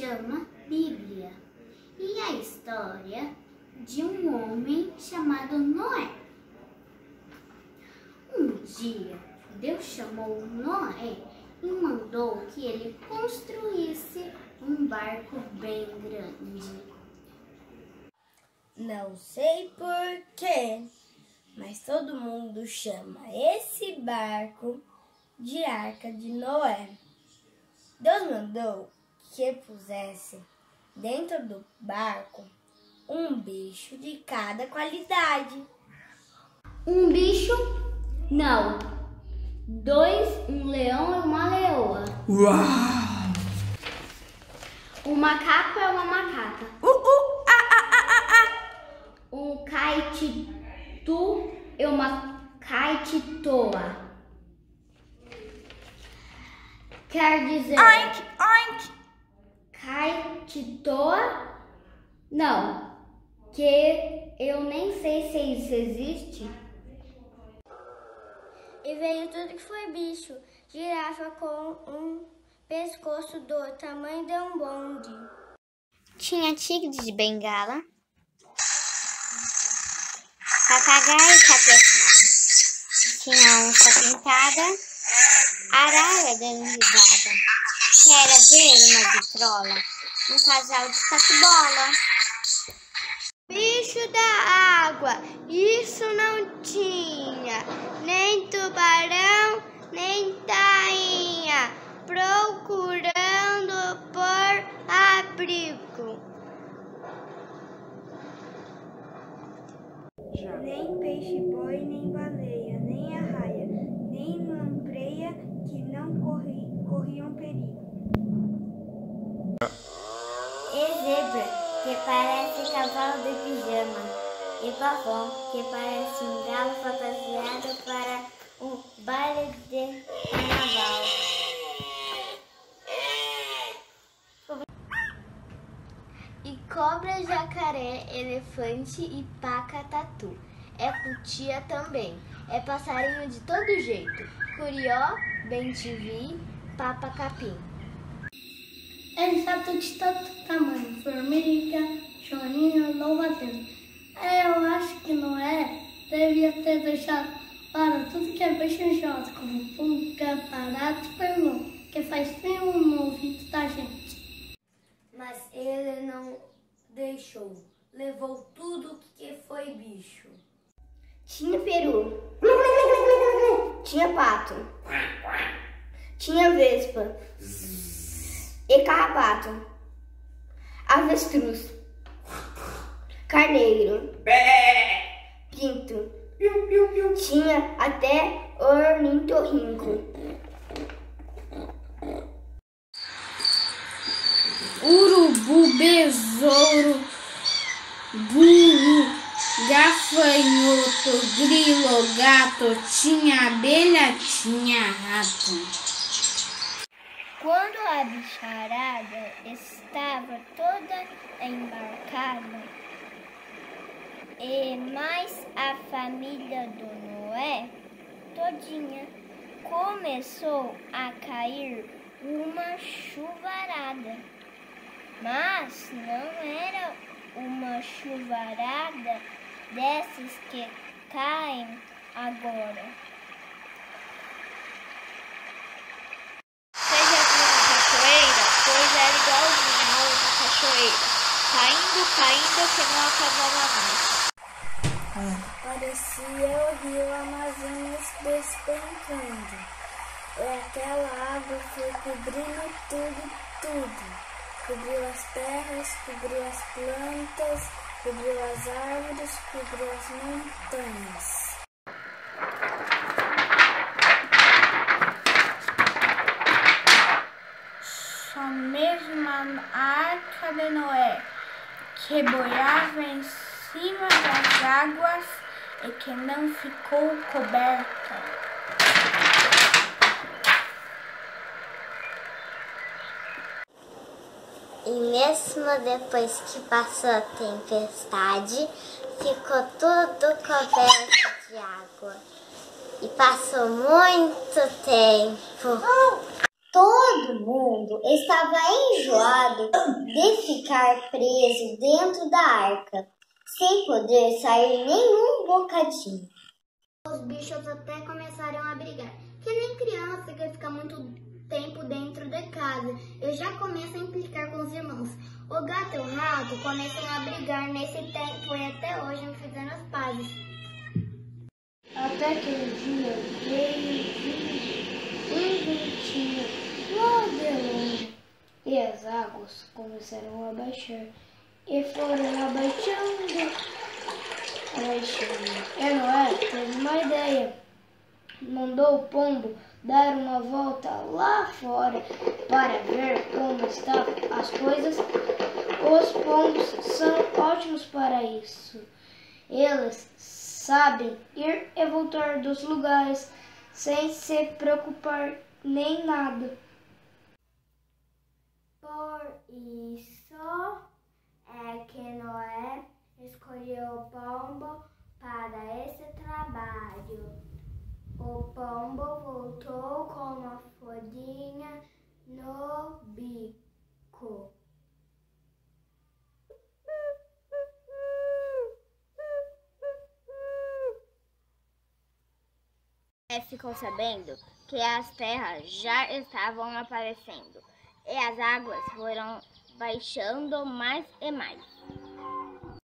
chama Bíblia e a história de um homem chamado Noé. Um dia, Deus chamou Noé e mandou que ele construísse um barco bem grande. Não sei porquê, mas todo mundo chama esse barco de Arca de Noé. Deus mandou que pusesse dentro do barco um bicho de cada qualidade. Um bicho? Não. Dois, um leão e uma leoa. Uau! Um macaco é uma macaca. Uh, uh, ah, ah, ah, ah, ah. Um caititu é uma caetitoa. Quer dizer, Oink, oink. Caetitoa? Não, que eu nem sei se isso existe. E veio tudo que foi bicho. Girafa com um pescoço do tamanho de um bonde. Tinha tigre de bengala, papagaio e capetado. Tinha onça pintada, arara dando risada. Quero ver uma vitrola, um casal de tatu-bola. Bicho da água, isso não tinha. Nem tubarão, nem tainha. Procurando por abrigo. Nem peixe-boi, nem baleia, nem arraia, nem lampreia que não corri, corriam perigo. E zebra, que parece cavalo de pijama. E pavão, que parece um galo fantasiado para um baile de carnaval. E cobra, jacaré, elefante e paca tatu. É cutia também. É passarinho de todo jeito. Curió, bem-te-vi, papa capim. É inseto de todo tamanho, formiga, chorinho, louva-a-Deus. Eu acho que Noé devia ter deixado para tudo que é bicho idiota, como pulga, parado e pernão, que faz frio no ouvido da gente. Mas ele não deixou. Levou tudo que foi bicho. Tinha peru. Tinha pato. Tinha vespa. E carrapato. Avestruz. Carneiro. Pinto. Tinha até ornitorrinco. urubu, besouro, burro, gafanhoto, grilo, gato, tinha abelha, tinha rato. Quando a bicharada estava toda embarcada, e mais a família do Noé todinha, começou a cair uma chuvarada. Mas não era uma chuvarada dessas que caem agora. Seja uma cachoeira, pois era igualzinho a outra cachoeira, caindo, caindo que não acabava mais. Parecia o rio Amazonas despencando. E aquela água foi cobrindo tudo, tudo. Cobriu as terras, cobriu as plantas, cobriu as árvores, cobriu as montanhas. Só mesmo a arca de Noé, que boiava em cima das águas e que não ficou coberta. E mesmo depois que passou a tempestade, ficou tudo coberto de água. E passou muito tempo. Todo do mundo estava enjoado de ficar preso dentro da arca, sem poder sair nenhum bocadinho. Os bichos até começaram a brigar. Que nem criança que fica muito tempo dentro de casa. Eu já começo a implicar com os irmãos. O gato e o rato começam a brigar nesse tempo e até hoje não fizeram as pazes. Até que um dia veio ventinho lá de longe e as águas começaram a baixar e foram abaixando, abaixando. E Noé teve uma ideia, mandou o pombo dar uma volta lá fora para ver como estavam as coisas. Os pombos são ótimos para isso. Eles sabem ir e voltar dos lugares sem se preocupar nem nada. Por isso é que Noé escolheu o pombo para esse trabalho. O pombo voltou com uma folhinha no bico. É, ficou sabendo que as terras já estavam aparecendo e as águas foram baixando mais e mais.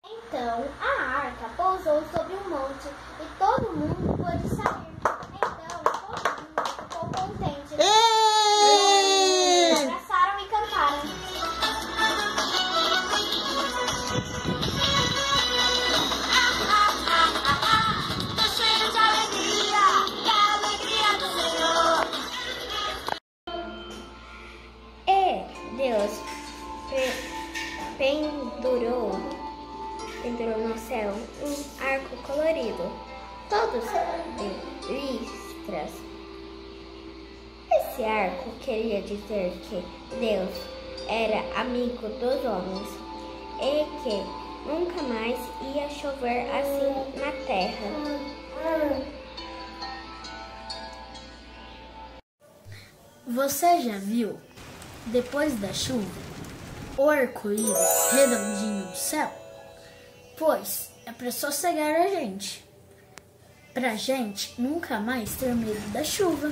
Então a arca pousou sobre um monte de listras. Esse arco queria dizer que Deus era amigo dos homens e que nunca mais ia chover assim na terra. Você já viu, depois da chuva, o arco-íris redondinho no céu? Pois é para sossegar a gente, pra gente nunca mais ter medo da chuva.